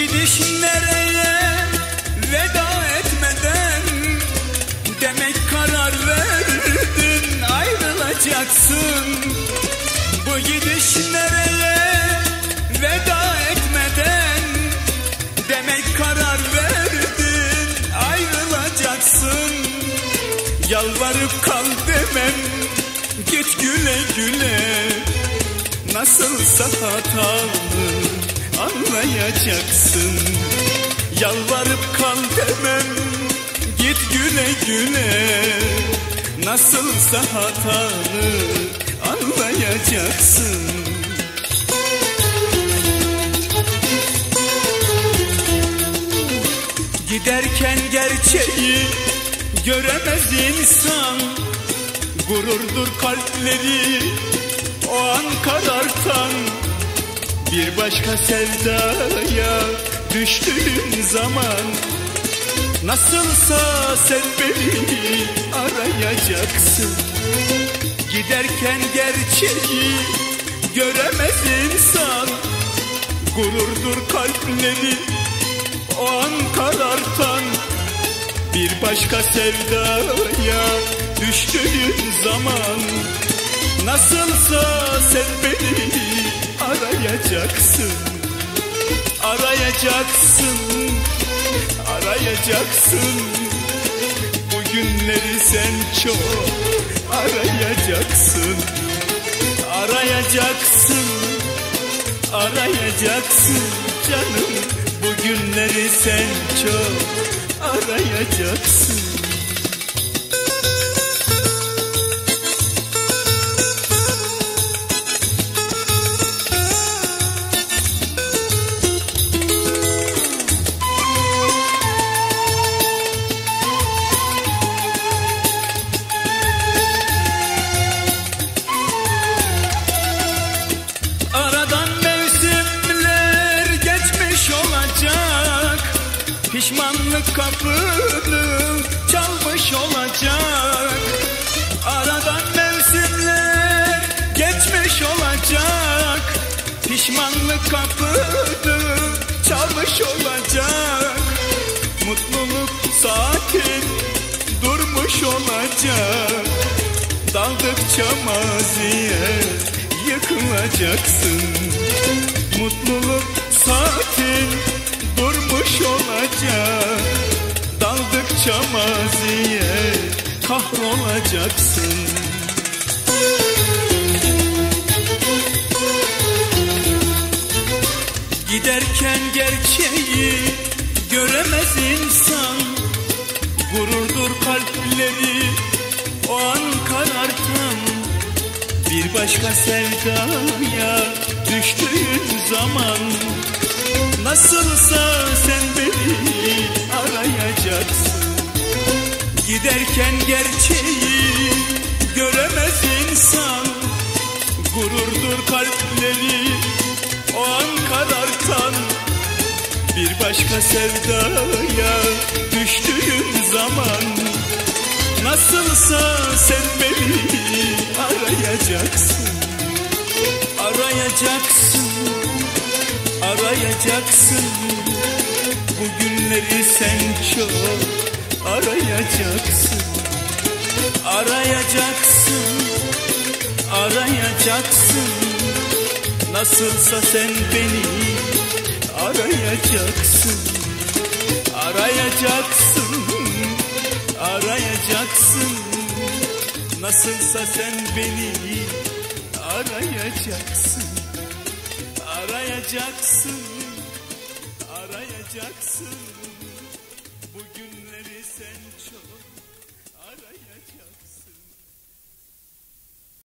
Gidiş nereye veda etmeden Demek karar verdin ayrılacaksın. Bu gidiş nereye veda etmeden Demek karar verdin ayrılacaksın. Yalvarıp kal demem git güle güle. Nasılsa hatalı anlayacaksın Yalvarıp kal demem. Git güle güle Nasılsa hatalı anlayacaksın. Giderken gerçeği göremez insan. Gururdur kalpleri Bir başka sevdaya düştüğün zaman Nasılsa sen beni arayacaksın. Giderken gerçeği göremez insan Gururdur kalpleri o an karartan. Bir başka sevdaya düştüğün zaman Nasılsa sen beni arayacaksın. Arayacaksın, arayacaksın. Bu günleri sen çok arayacaksın. Arayacaksın, arayacaksın canım. Bu günleri sen çok arayacaksın Pişmanlık kapını çalmış olacak. Aradan mevsimler geçmiş olacak. Pişmanlık kapını çalmış olacak. Mutluluk saatin durmuş olacak. Daldıkça maziye yıkılacaksın. Mutluluk saatin durmuş olacak. Daldıkça maziye kahrolacaksın. Giderken gerçeği göremez insan. Gururdur kalpleri o an karartan. Bir başka sevdaya düştüğün zaman Nasılsa sen beni arayacaksın. Giderken gerçeği göremez insan. Gururdur kalpleri o an karartan Bir başka sevdaya düştüğün zaman Nasılsa sen beni arayacaksın. Arayacaksın, arayacaksın. Bu günleri sen çok arayacaksın. Arayacaksın, arayacaksın. Nasılsa sen beni arayacaksın. Arayacaksın, arayacaksın. Nasılsa sen beni arayacaksın Arayacaksın, arayacaksın